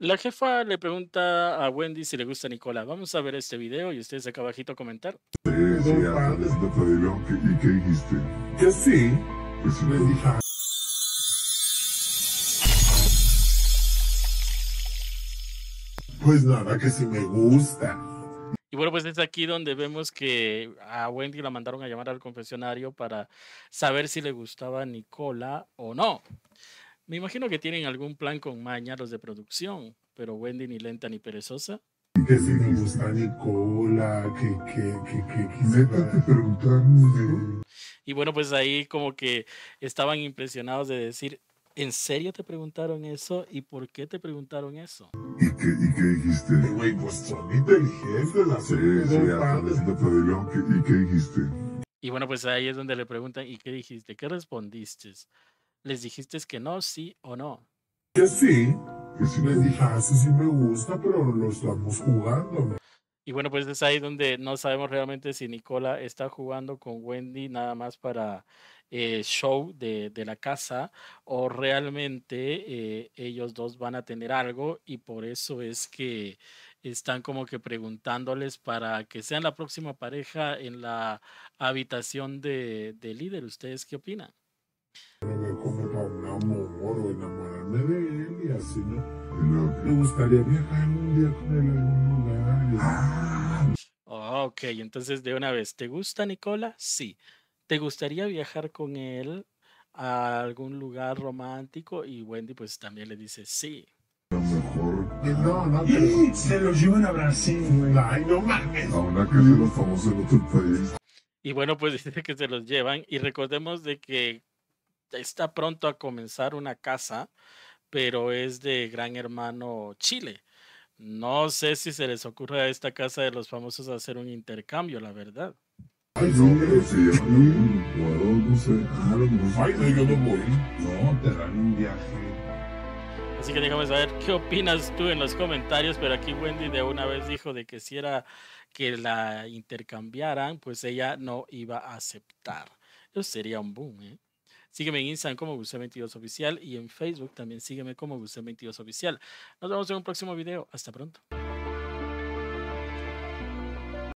La jefa le pregunta a Wendy si le gusta Nicola. Vamos a ver este video y ustedes acá abajito comentar. Sí, sí, antes de pedirle que- ¿y qué dijiste? Que sí. Dije, "Ah, Pues nada, que sí me gusta. Y bueno, pues es aquí donde vemos que a Wendy la mandaron a llamar al confesionario para saber si le gustaba Nicola o no. Me imagino que tienen algún plan con Maña los de producción, pero Wendy ni lenta ni perezosa. Que si me gusta Nicola, que, que, que, que te preguntaron. Y bueno, pues ahí como que estaban impresionados de decir, ¿en serio te preguntaron eso? ¿Y por qué te preguntaron eso? ¿Y qué, y qué dijiste? Güey, pues son inteligentes las Sí, sí, ¿y qué dijiste? Y bueno, pues ahí es donde le preguntan, ¿y qué dijiste? ¿Qué respondiste? ¿Les dijiste que no, sí o no? Que sí. Que sí Les dije, ah, sí, sí me gusta, pero lo estamos jugando. Y bueno, pues es ahí donde no sabemos realmente si Nicola está jugando con Wendy nada más para eh, show de, de la casa o realmente eh, ellos dos van a tener algo y por eso es que están como que preguntándoles para que sean la próxima pareja en la habitación de, de líder. ¿Ustedes qué opinan? Amor o enamorarme de él y así, ¿no? Me gustaría viajar un día con él a algún lugar. y. Ah, Oh, ok, entonces de una vez, ¿te gusta Nicola? Sí. ¿Te gustaría viajar con él a algún lugar romántico? Y Wendy pues también le dice sí. a lo mejor Y no, no, pero... Se los llevan a Brasil, güey. Ay, no mames. a una casa de los famosos en otro país. Y bueno, pues dice que se los llevan. Y recordemos de que está pronto a comenzar una casa, pero es de Gran Hermano Chile. No sé si se les ocurre a esta casa de los famosos hacer un intercambio, la verdad. Ay, No, sí, pero se llevan a un jugador, no sé. Ah, a lo mejor. Ay, no, yo no voy. No, te dan un viaje. Así que déjame saber qué opinas tú en los comentarios, pero aquí Wendy de una vez dijo de que si era que la intercambiaran, pues ella no iba a aceptar. Eso sería un boom, ¿eh? Sígueme en Instagram como Guse22 Oficial y en Facebook también sígueme como Guse22 Oficial. Nos vemos en un próximo video. Hasta pronto.